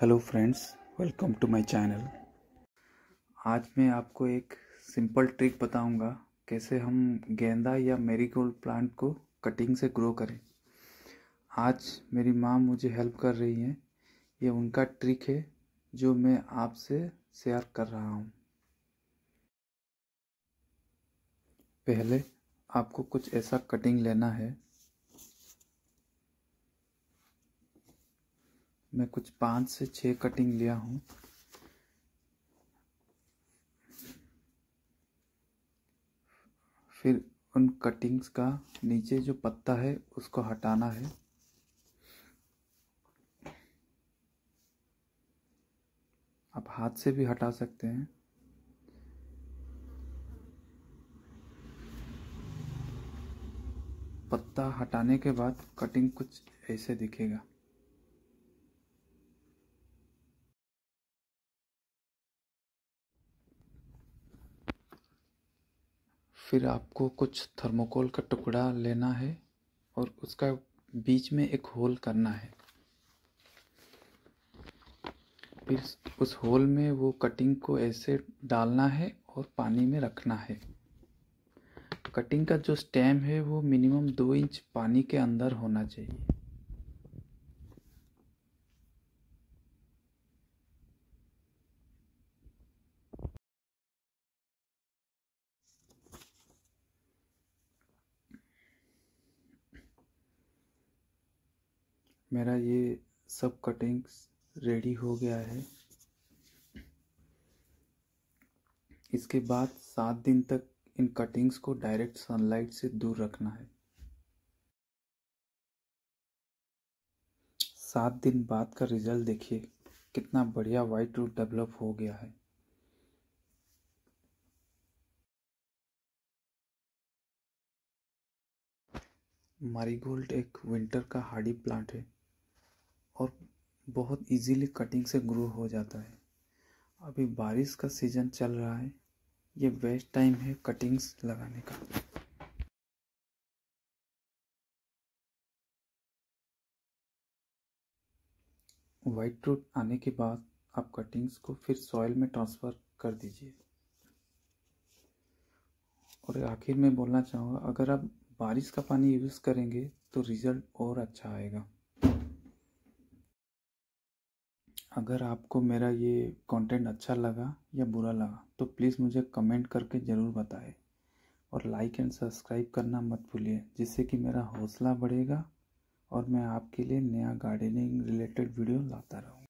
Hello friends, welcome to my channel. आज मैं आपको एक सिंपल ट्रिक बताऊँगा, कैसे हम गेंदा या मेरीगोल्ड प्लांट को कटिंग से ग्रो करें। आज मेरी माँ मुझे हेल्प कर रही हैं। ये उनका ट्रिक है, जो मैं आपसे शेयर कर रहा हूँ। पहले आपको कुछ ऐसा कटिंग लेना है मैं कुछ पाँच से छः कटिंग लिया हूँ। फिर उन कटिंग्स का नीचे जो पत्ता है, उसको हटाना है। आप हाथ से भी हटा सकते हैं। पत्ता हटाने के बाद कटिंग कुछ ऐसे दिखेगा। फिर आपको कुछ थर्मोकोल का टुकड़ा लेना है और उसका बीच में एक होल करना है। फिर उस होल में वो कटिंग को ऐसे डालना है और पानी में रखना है। कटिंग का जो स्टेम है वो मिनिमम दो इंच पानी के अंदर होना चाहिए। मेरा ये सब कटिंग्स रेडी हो गया है। इसके बाद सात दिन तक इन कटिंग्स को डायरेक्ट सनलाइट से दूर रखना है। सात दिन बाद का रिज़ल्ट देखिए, कितना बढ़िया वाइट रूट डेवलप हो गया है। मारीगोल्ड एक विंटर का हार्डी प्लांट है। और बहुत इजीली कटिंग से ग्रो हो जाता है। अभी बारिश का सीज़न चल रहा है। ये बेस्ट टाइम है कटिंग्स लगाने का। वाइट रूट आने के बाद आप कटिंग्स को फिर सॉइल में ट्रांसफ़र कर दीजिए। और आखिर में बोलना चाहूँगा, अगर आप बारिश का पानी यूज़ करेंगे तो रिज़ल्ट और अच्छा आएगा। अगर आपको मेरा ये कंटेंट अच्छा लगा या बुरा लगा तो प्लीज़ मुझे कमेंट करके ज़रूर बताएँ। और लाइक एंड सब्सक्राइब करना मत भूलिए, जिससे कि मेरा हौसला बढ़ेगा और मैं आपके लिए नया गार्डनिंग रिलेटेड वीडियो लाता रहूँ।